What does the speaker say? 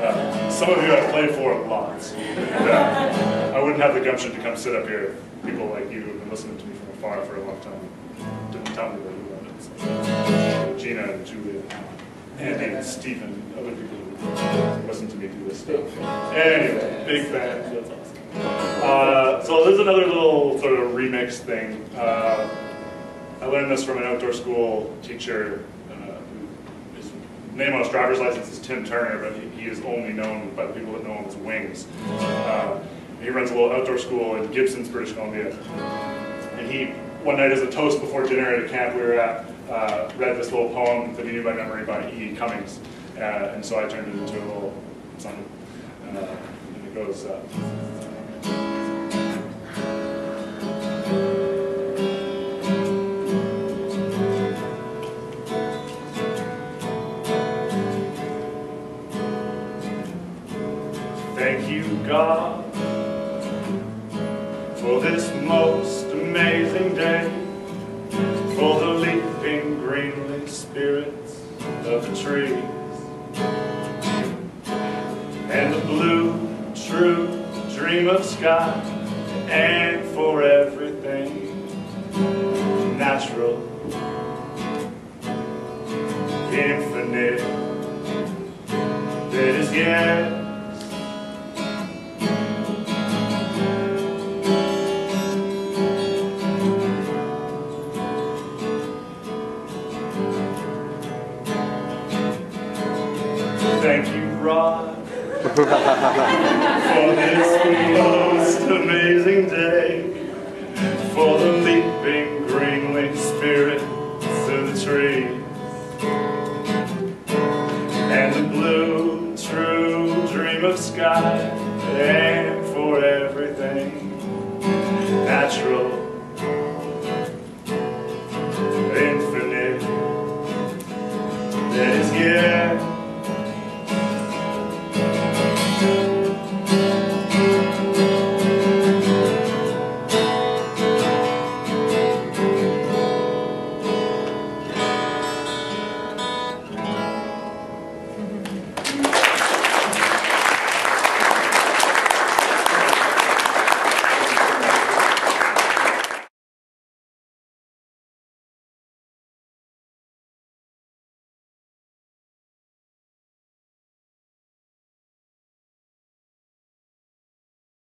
Uh, some of you I've played for lots. And, I wouldn't have the gumption to come sit up here if people like you who've been listening to me from afar for a long time didn't tell me that you loved it. Gina and Julia, Andy and Stephen, other people who listen to me do this stuff. Anyway, big fan. That's awesome. Uh, so there's another little sort of remix thing. Uh, I learned this from an outdoor school teacher. Uh, name on his driver's license is Tim Turner, but he, he is only known by the people that know him as Wings. Uh, he runs a little outdoor school in Gibsons, British Columbia. And he, one night as a toast before dinner at a camp we were at, uh, read this little poem that he knew by memory by E. Cummings. Uh, and so I turned it into a little something. Uh, and it goes, Thank you, God, for this most amazing day, for the leaping greenly spirits of the trees, and the blue, true dream of sky, and for everything natural, infinite, that is yes. Thank you, Rod, for this most amazing day, for the leaping green-winged spirits of the trees, and the blue, true dream of sky,